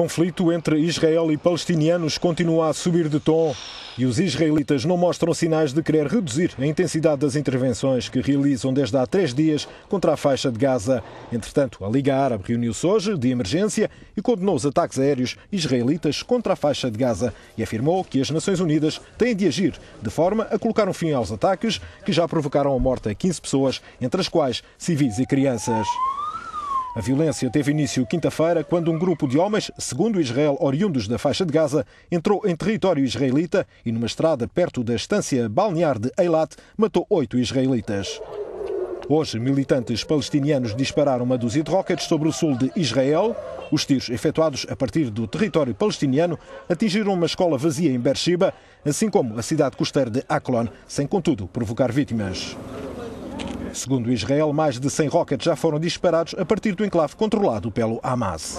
conflito entre Israel e palestinianos continua a subir de tom e os israelitas não mostram sinais de querer reduzir a intensidade das intervenções que realizam desde há três dias contra a faixa de Gaza. Entretanto, a Liga Árabe reuniu-se hoje de emergência e condenou os ataques aéreos israelitas contra a faixa de Gaza e afirmou que as Nações Unidas têm de agir de forma a colocar um fim aos ataques que já provocaram a morte a 15 pessoas, entre as quais civis e crianças. A violência teve início quinta-feira, quando um grupo de homens, segundo Israel, oriundos da faixa de Gaza, entrou em território israelita e, numa estrada perto da estância balnear de Eilat, matou oito israelitas. Hoje, militantes palestinianos dispararam uma dúzia de rockets sobre o sul de Israel. Os tiros efetuados a partir do território palestiniano atingiram uma escola vazia em Beersheba, assim como a cidade costeira de Aklon, sem contudo provocar vítimas. Segundo Israel, mais de 100 rockets já foram disparados a partir do enclave controlado pelo Hamas.